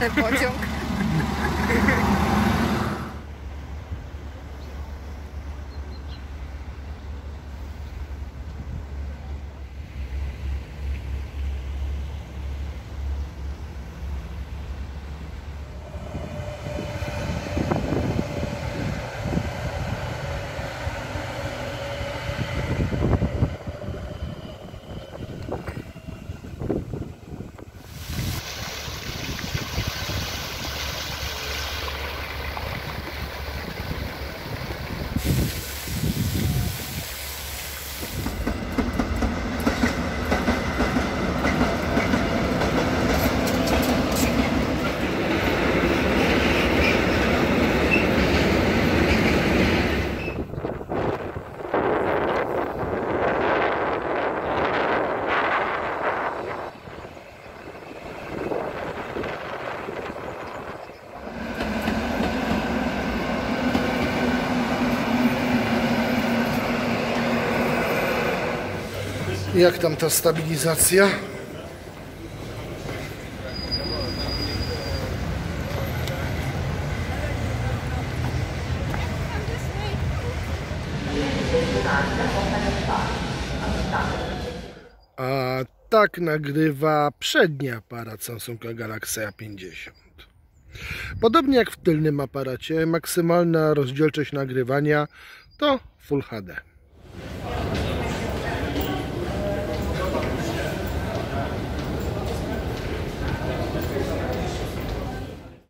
Jadę pociąg. Jak tam ta stabilizacja? A tak nagrywa przedni aparat Samsunga Galaxy A50. Podobnie jak w tylnym aparacie, maksymalna rozdzielczość nagrywania to Full HD.